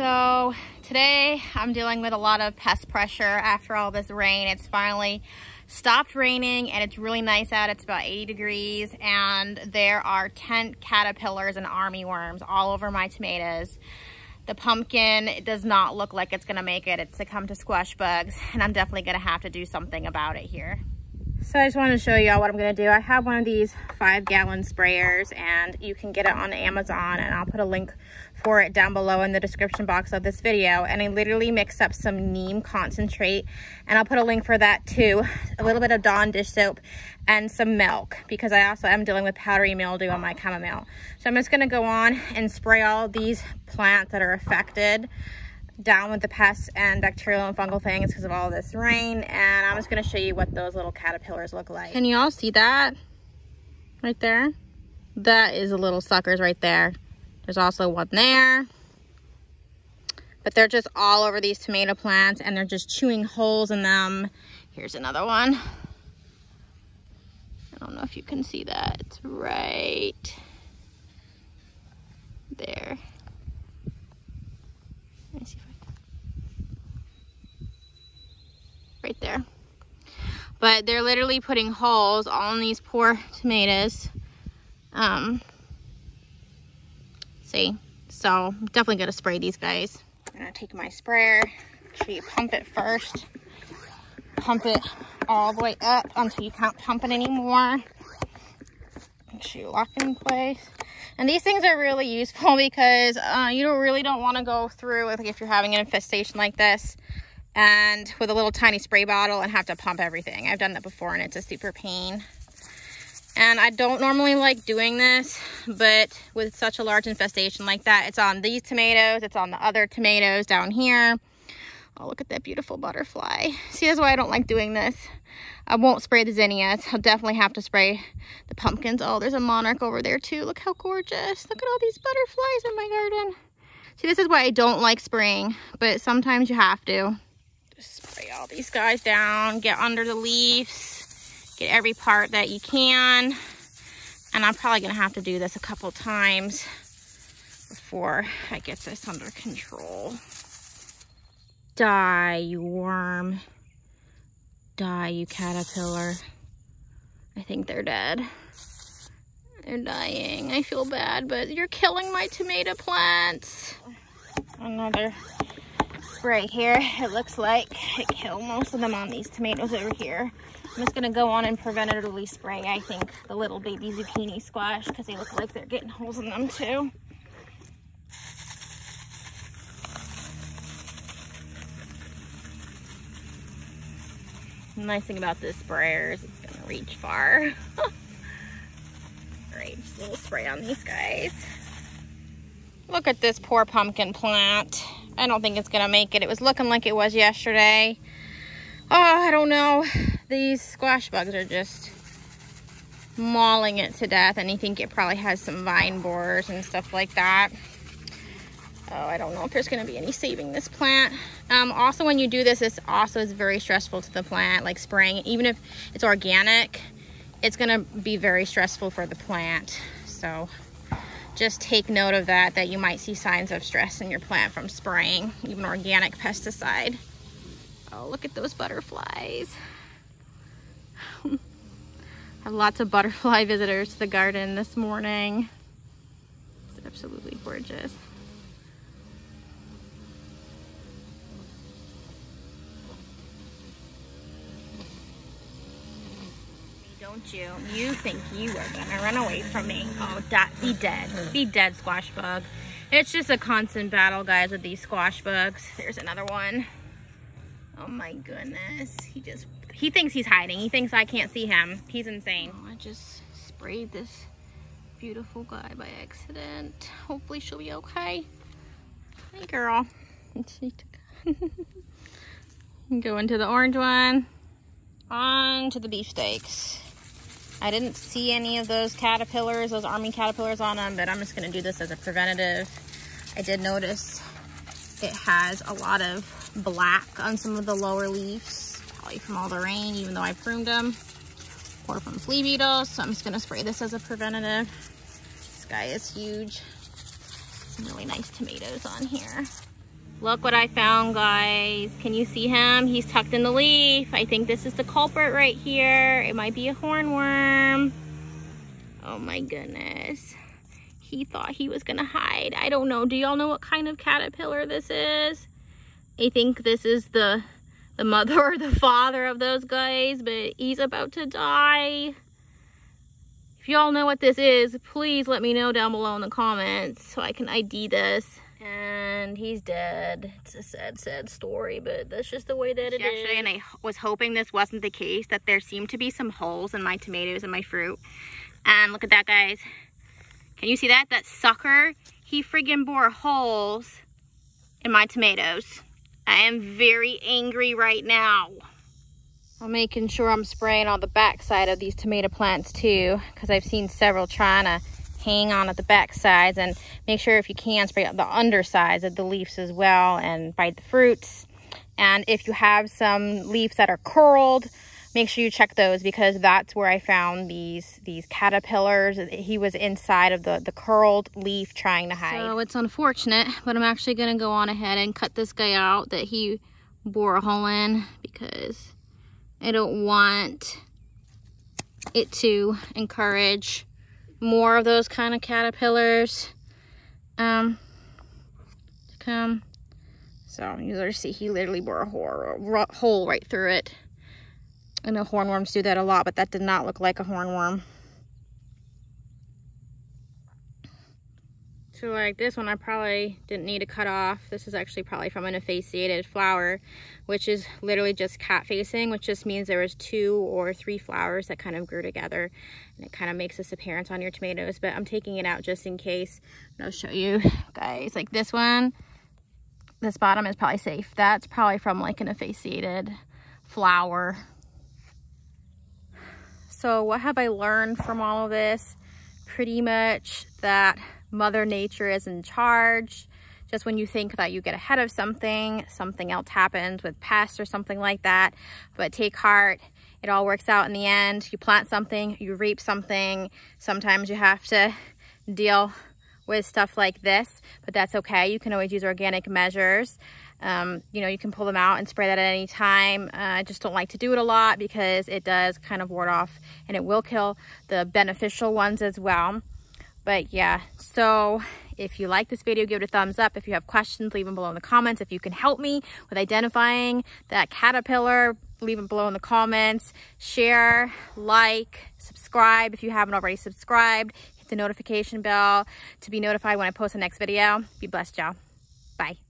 So today I'm dealing with a lot of pest pressure after all this rain. It's finally stopped raining and it's really nice out. It's about 80 degrees and there are tent caterpillars and army worms all over my tomatoes. The pumpkin does not look like it's gonna make it. It's succumbed to squash bugs and I'm definitely gonna have to do something about it here. So I just wanted to show y'all what I'm going to do. I have one of these five gallon sprayers and you can get it on Amazon and I'll put a link for it down below in the description box of this video. And I literally mix up some neem concentrate and I'll put a link for that too. A little bit of Dawn dish soap and some milk because I also am dealing with powdery mildew on my chamomile. So I'm just going to go on and spray all these plants that are affected down with the pests and bacterial and fungal things because of all this rain. And I'm just going to show you what those little caterpillars look like. Can you all see that? Right there? That is the little suckers right there. There's also one there. But they're just all over these tomato plants and they're just chewing holes in them. Here's another one. I don't know if you can see that. It's right there. Let me see if right there. But they're literally putting holes all in these poor tomatoes. Um, see, so definitely gonna spray these guys. I'm gonna take my sprayer, show you pump it first. Pump it all the way up until you can't pump it anymore. Make sure you lock it in place. And these things are really useful because uh, you don't really don't want to go through, like if you're having an infestation like this, and with a little tiny spray bottle and have to pump everything. I've done that before and it's a super pain. And I don't normally like doing this, but with such a large infestation like that, it's on these tomatoes, it's on the other tomatoes down here. Oh, look at that beautiful butterfly. See, that's why I don't like doing this. I won't spray the zinnias. I'll definitely have to spray the pumpkins. Oh, there's a monarch over there too. Look how gorgeous. Look at all these butterflies in my garden. See, this is why I don't like spraying, but sometimes you have to spray all these guys down, get under the leaves, get every part that you can. And I'm probably gonna have to do this a couple times before I get this under control. Die, you worm. Die, you caterpillar. I think they're dead. They're dying. I feel bad, but you're killing my tomato plants. Another right here. It looks like it killed most of them on these tomatoes over here. I'm just gonna go on and preventatively spray, I think, the little baby zucchini squash because they look like they're getting holes in them too. The nice thing about this sprayer is it's gonna reach far. Alright, just a little spray on these guys. Look at this poor pumpkin plant. I don't think it's gonna make it. It was looking like it was yesterday. Oh, I don't know. These squash bugs are just mauling it to death and you think it probably has some vine borers and stuff like that. Oh, I don't know if there's gonna be any saving this plant. Um, also, when you do this, this also is very stressful to the plant, like spraying. Even if it's organic, it's gonna be very stressful for the plant. So just take note of that, that you might see signs of stress in your plant from spraying, even organic pesticide. Oh, look at those butterflies. I have lots of butterfly visitors to the garden this morning. It's absolutely gorgeous. Don't you? You think you are gonna run away from me. Oh, be dead. Be dead, squash bug. It's just a constant battle, guys, with these squash bugs. There's another one. Oh my goodness. He just, he thinks he's hiding. He thinks I can't see him. He's insane. Oh, I just sprayed this beautiful guy by accident. Hopefully she'll be okay. Hey, girl. Go into the orange one. On to the beefsteaks. I didn't see any of those caterpillars, those army caterpillars on them, but I'm just gonna do this as a preventative. I did notice it has a lot of black on some of the lower leaves, probably from all the rain, even though I pruned them, or from flea beetles. So I'm just gonna spray this as a preventative. This guy is huge. Some really nice tomatoes on here. Look what I found, guys. Can you see him? He's tucked in the leaf. I think this is the culprit right here. It might be a hornworm. Oh my goodness. He thought he was gonna hide. I don't know. Do y'all know what kind of caterpillar this is? I think this is the the mother or the father of those guys, but he's about to die. If y'all know what this is, please let me know down below in the comments so I can ID this. And he's dead. It's a sad, sad story, but that's just the way that it Actually, is. And I was hoping this wasn't the case, that there seemed to be some holes in my tomatoes and my fruit. And look at that, guys. Can you see that? That sucker, he friggin' bore holes in my tomatoes. I am very angry right now. I'm making sure I'm spraying on the back side of these tomato plants too, because I've seen several trying to hang on at the back sides and make sure if you can spray out the undersides of the leaves as well and bite the fruits. And if you have some leaves that are curled, make sure you check those because that's where I found these these caterpillars. He was inside of the, the curled leaf trying to hide. So it's unfortunate, but I'm actually going to go on ahead and cut this guy out that he bore a hole in because I don't want it to encourage more of those kind of caterpillars um, to come. So you literally see he literally bore a hole right through it. I know hornworms do that a lot, but that did not look like a hornworm. So like this one, I probably didn't need to cut off. This is actually probably from an ephaciated flower, which is literally just cat facing, which just means there was two or three flowers that kind of grew together. And it kind of makes this appearance on your tomatoes, but I'm taking it out just in case. And I'll show you guys, like this one, this bottom is probably safe. That's probably from like an ephaciated flower. So what have I learned from all of this? Pretty much that Mother Nature is in charge. Just when you think that you get ahead of something, something else happens with pests or something like that. But take heart, it all works out in the end. You plant something, you reap something. Sometimes you have to deal with stuff like this, but that's okay. You can always use organic measures. Um, you know, you can pull them out and spray that at any time. Uh, I just don't like to do it a lot because it does kind of ward off and it will kill the beneficial ones as well. But yeah, so if you like this video, give it a thumbs up. If you have questions, leave them below in the comments. If you can help me with identifying that caterpillar, leave them below in the comments. Share, like, subscribe if you haven't already subscribed. Hit the notification bell to be notified when I post the next video. Be blessed, y'all. Bye.